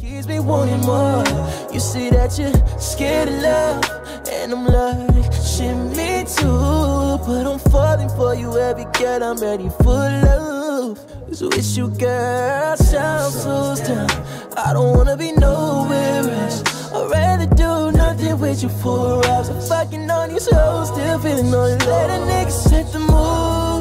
Keeps me wanting more. You see that you're scared of love, and I'm like, shit, me too. But I'm falling for you every girl. I'm ready for love. Just wish you girl sound so down. I don't wanna be nowhere else. I'd rather do nothing with you for hours. I'm fucking on these hoes, still feeling on you. Let a nigga set the mood.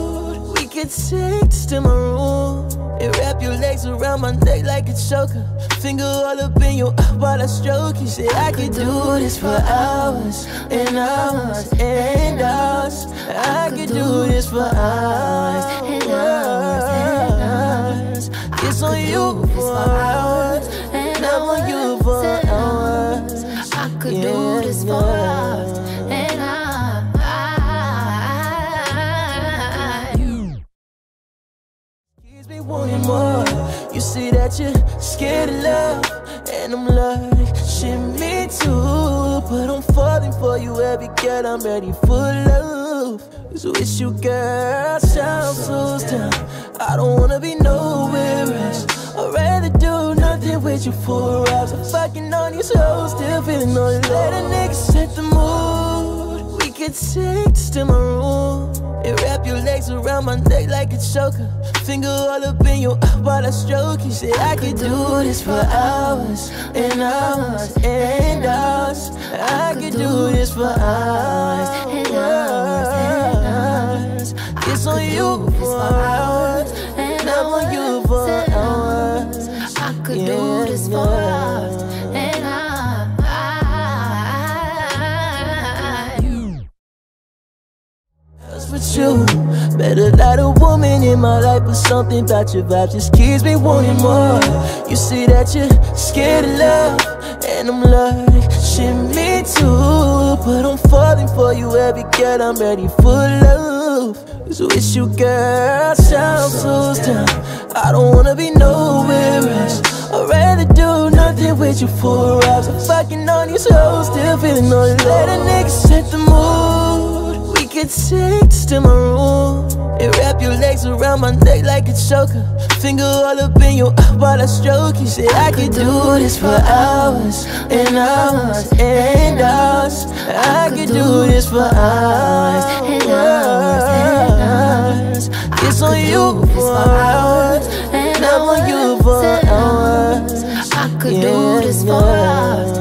We could take this to my room. And wrap your legs around my neck like a choker. Finger all up in your eye while I stroke you. Say I could do this for hours and hours and hours. I could do this for hours and hours and hours. It's on you for hours and I'm on you for hours. I could do this for hours, I'm ready for love. Just wish you girl sound so down. I don't wanna be nowhere else. I'd rather do nothing with you for hours. I'm fucking on these hoes, still feeling you. Let a nigga set the mood. Could take this to my room. And wrap your legs around my neck like a choker. Finger all up in your eye while I stroke you. Say I could do this for hours and hours and hours. I could do this for hours and hours and hours. It's on you for hours and I'm on you for hours. I could do this for hours, you. Better not a woman in my life, but something about your vibe just keeps me wanting more. You see that you're scared of love, and I'm like, shit, me too. But I'm falling for you every girl. I'm ready for love. Just wish you girl sound so down. I don't wanna be nowhere else. I'd rather do nothing with you for hours. I'm fucking on these hoes, still feeling you. Let a nigga set the mood. Take this to my room and wrap your legs around my neck like a choker. Finger all up in your eye while I stroke you. Say I could do this for hours and hours and hours. I could do this for hours and hours and hours. It's on you for hours and I'm on you for hours. I could do this for hours,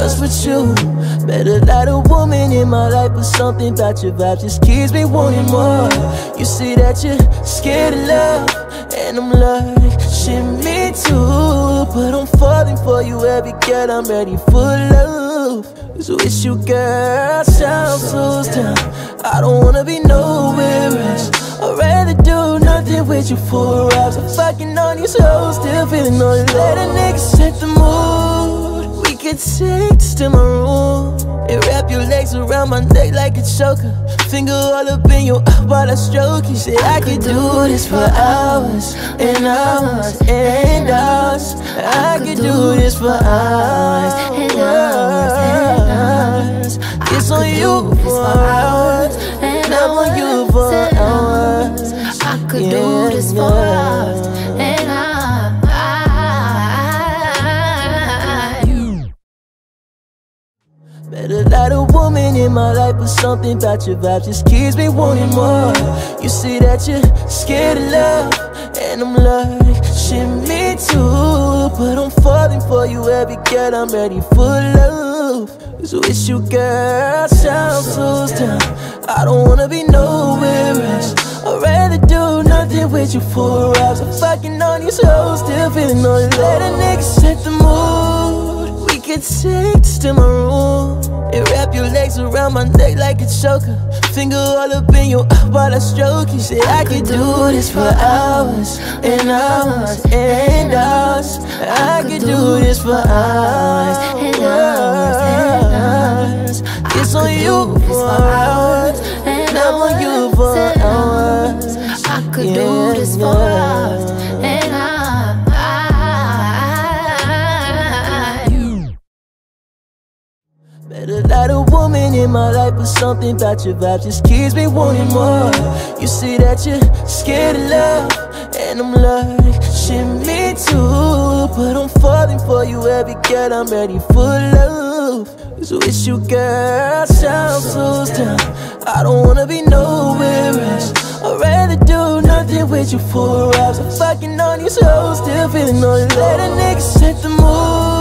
else but you. Better not a woman in my life, but something about your vibe just keeps me wanting more. You see that you're scared of love, and I'm like, shit, me too. But I'm falling for you every girl. I'm ready for love. Just wish you girl sound so down. I don't wanna be nowhere else. I'd rather do nothing with you for hours. I'm fucking on these hoes, still feeling you. Let a nigga set the mood. Could take to my room and wrap your legs around my neck like a choker. Finger all up in your eye while I stroke you. Say I could do this for hours and hours and hours. I could do this for hours and hours and hours. It's on you for hours and I'm on you for hours. I could do this for hours, something about your vibe just keeps me wanting more. You see that you're scared of love, and I'm like, shit, me too. But I'm falling for you every girl. I'm ready for love. Just wish you girl I sound so down. I don't wanna be nowhere else. I'd rather do nothing with you for hours. I'm fucking on these hoes, still feeling on. Let a nigga set the mood. Could take this to my room and wrap your legs around my neck like a choker. Finger all up in your eye while I stroke you. Say I could do this for hours and hours and hours. I could do this for hours and hours and hours. It's on you for hours and I'm on you for hours. I could do this for hours, Not a woman in my life, but something about your vibe just keeps me wanting more. You see that you're scared of love, and I'm like, shit, me too. But I'm falling for you every girl, I'm ready for love. So wish you, girl, sound so down. I don't wanna be nowhere else. I'd rather do nothing with you for hours. I'm fucking on these hoes, still feeling on you. Let a nigga set the mood.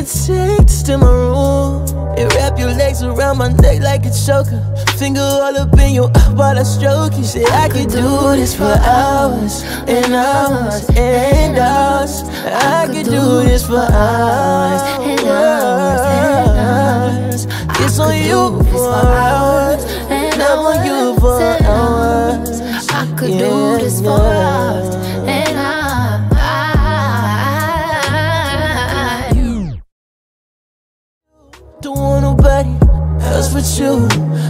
We could take this to my room and wrap your legs around my neck like a choker. Finger all up in your eye while I stroke you. Say I could do this for hours and hours and hours. I could do this for hours and hours and hours. It's on you for hours and I'm on you for hours. I could do this for hours, but you.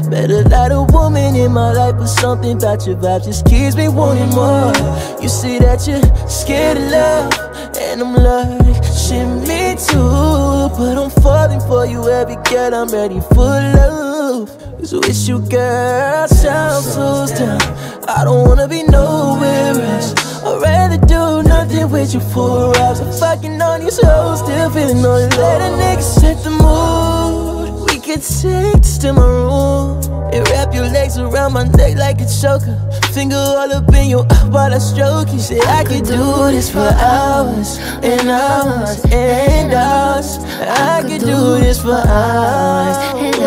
Better not a woman in my life, but something about your vibe just keeps me wanting more. You see that you're scared of love, and I'm like, shit, me too. But I'm falling for you every girl, I'm ready for love. So it's you, girl, sound so down. I don't wanna be nowhere else. I'd rather do nothing with you for hours. I'm fucking on these hoes, still feeling you. Let a nigga set the mood. Could take to my room and wrap your legs around my neck like a choker. Finger all up in your eye while I stroke you. Say I could do this for hours and hours and hours. I could do this for hours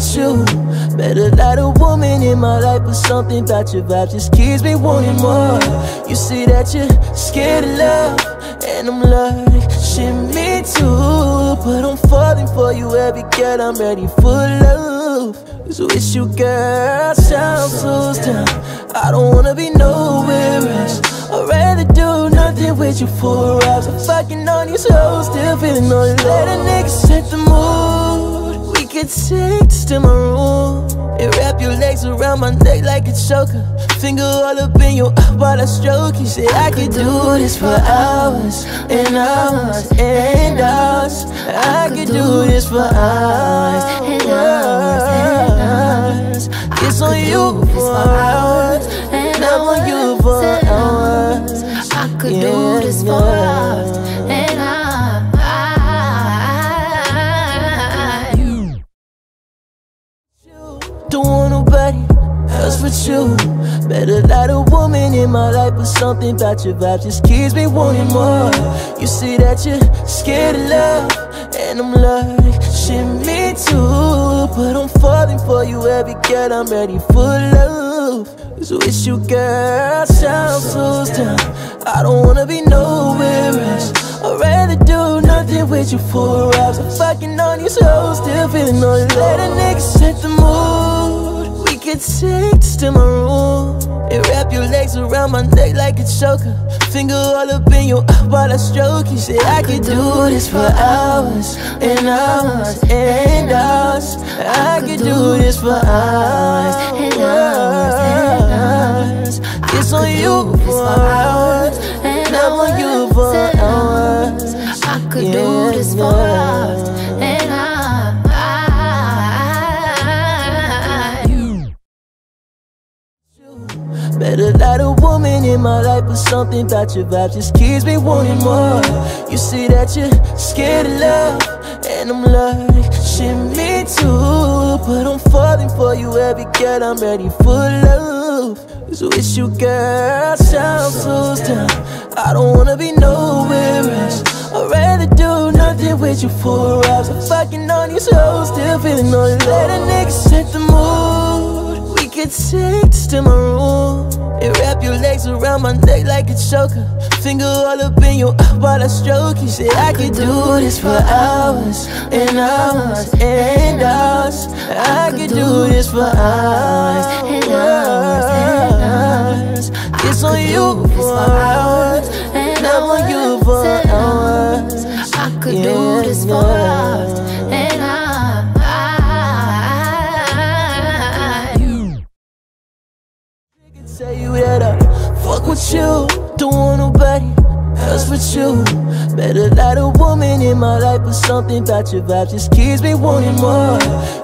but you. Better not a woman in my life, but something about your vibe just keeps me wanting more. You see that you're scared of love, and I'm like, shit, me too. But I'm falling for you every girl, I'm ready for love. So it's you, girl, sound so down. I don't wanna be nowhere else. I'd rather do nothing with you for hours. I'm fucking on these hoes, still feeling on you. Let a nigga set the mood. Could take this to my room and wrap your legs around my neck like a choker. Finger all up in your eye while I stroke you. Say I could do this for hours and hours and hours. I could do this for hours and hours and hours. It's on you for hours and I'm on you for hours. I could do this for hours, in my life, but something about your vibe just keeps me wanting more. You see that you're scared of love, and I'm like, shit, me too. But I'm falling for you every girl, I'm ready for love. So it's you, girl, sound so down. I don't wanna be nowhere else. I'd rather do nothing with you for hours. I'm fucking on these hoes, still feeling you. Let a nigga set the mood. Could take to my room and wrap your legs around my neck like a choker. Finger all up in your eye while I stroke you. Say I could do this for hours and hours and hours. I could do this for hours and hours and hours. It's on you for hours and I'm on you for hours. I could do this for hours, Not a woman in my life, but something about your vibe just keeps me wanting more. You see that you're scared of love, and I'm like, shit, me too. But I'm falling for you every girl, I'm ready for love. So it's you, girl, sound so down. I don't wanna be nowhere else. I'd rather do nothing with you for hours. I'm fucking on these hoes, still feeling on you. Let a nigga could take this to my room and wrap your legs around my neck like a choker. Finger all up in your eye while I stroke you. Say I could do this for hours and hours and hours. I could do this for hours and hours and hours. It's on you for hours and I'm on you for hours. Something about your vibe just keeps me wanting more.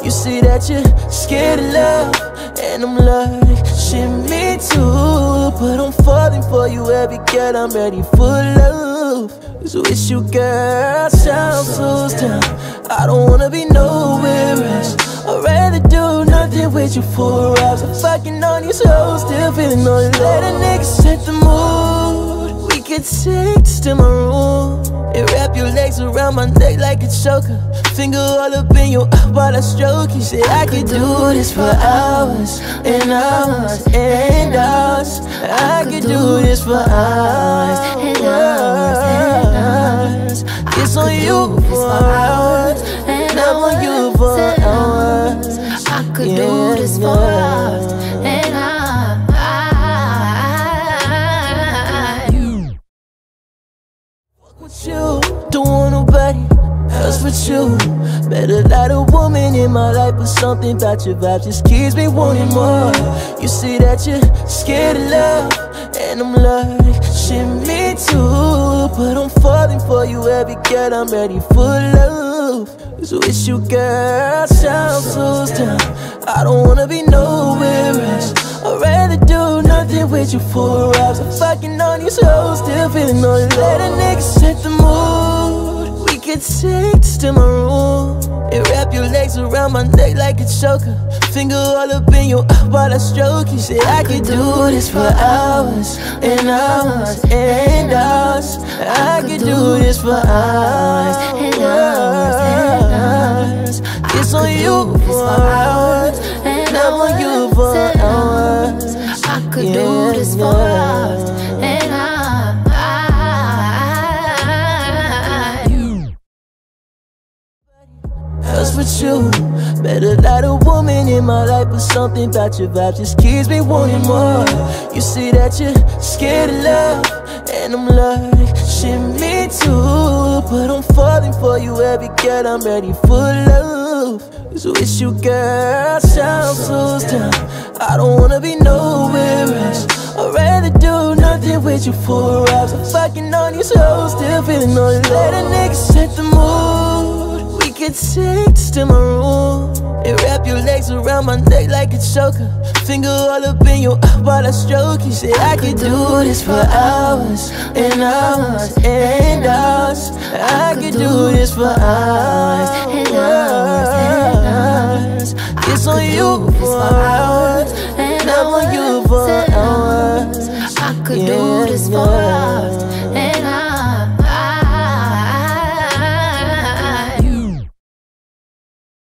You see that you're scared of love, and I'm like, shit, me too. But I'm falling for you every girl, I'm ready for love. So it's you, girl, sound so down. I don't wanna be nowhere else. I'd rather do nothing with you for hours. I'm fucking on these hoes, still feeling you. Let a nigga set the mood. Could take this to my room and wrap your legs around my neck like a choker. Finger all up in your eye while I stroke you. Say I could do this for hours and hours and hours. I could do this for hours and hours and hours. It's on you for hours and I'm on you for hours. I could do this for hours, you, don't want nobody else but you. Better not a woman in my life, but something about your vibe just keeps me wanting more. You see that you're scared of love, and I'm like, shit, me too. But I'm falling for you every girl, I'm ready for love. So it's you, girl, sound so down. I don't wanna be nowhere else. I'd rather nothing with you for hours. I'm fucking on these hoes, still feeling you. Let a nigga set the mood. We could take this to my room and wrap your legs around my neck like a choker. Finger all up in your eye while I stroke you. Say I could do this for hours and hours and hours. I could do this for hours and hours and hours. It's on you for hours and I'm on you for hours. I could do this for us. and I, I, else but you. Better not a woman in my life, but something about your vibe just keeps me wanting more. You see that you're scared of love, and I'm like, shit, me too. For you every girl, I'm ready for love. So wish you, girl, sound so down. I don't wanna be nowhere else. I'd rather do nothing with you for hours. I'm fucking on these hoes, still feeling you. Let a nigga set the mood. Could take this to my room and wrap your legs around my neck like a choker. Finger all up in your eye while I stroke you. Say I could do this for hours and hours and hours. I could do this for hours and hours and hours. It's on you for hours and I'm on you for hours. I could do this for